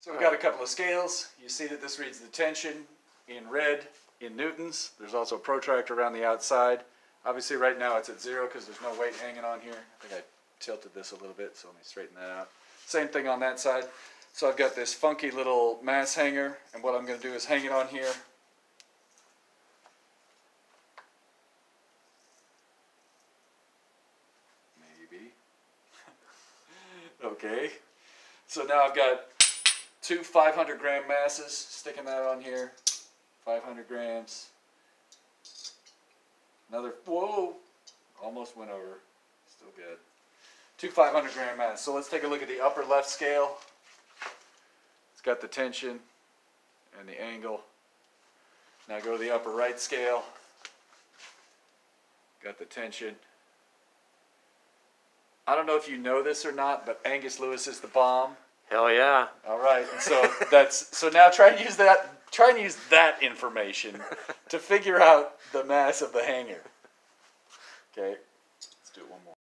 So we've got a couple of scales. You see that this reads the tension in red in newtons. There's also a protractor around the outside. Obviously right now it's at zero because there's no weight hanging on here. I think I tilted this a little bit, so let me straighten that out. Same thing on that side. So I've got this funky little mass hanger, and what I'm going to do is hang it on here. Maybe. okay. So now I've got two 500 gram masses, sticking that on here. 500 grams. Another, whoa, almost went over. Still good. Two 500 gram masses. So let's take a look at the upper left scale. It's got the tension and the angle. Now go to the upper right scale. Got the tension. I don't know if you know this or not, but Angus Lewis is the bomb. Hell yeah. All right, and so that's so now try and use that. Try and use that information to figure out the mass of the hanger. Okay, let's do it one more.